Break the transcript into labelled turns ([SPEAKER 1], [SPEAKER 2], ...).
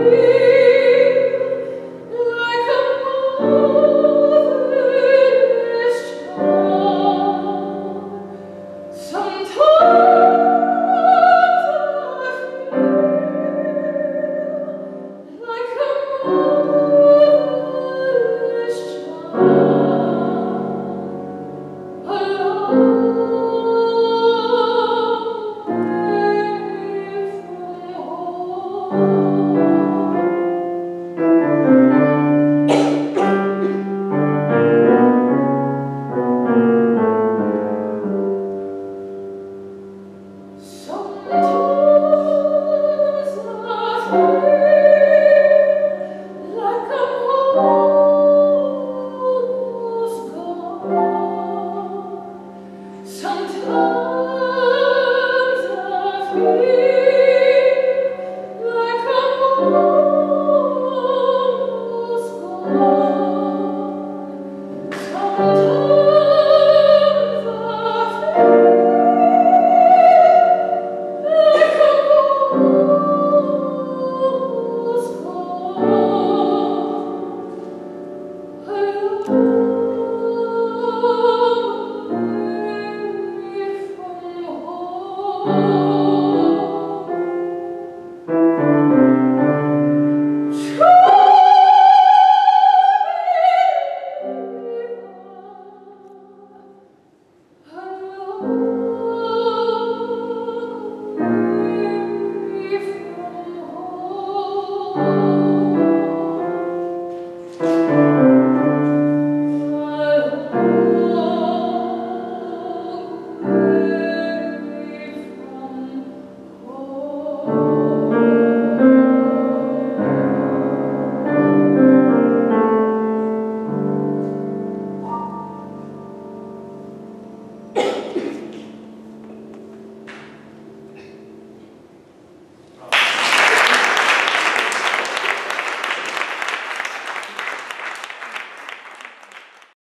[SPEAKER 1] You. Senhor.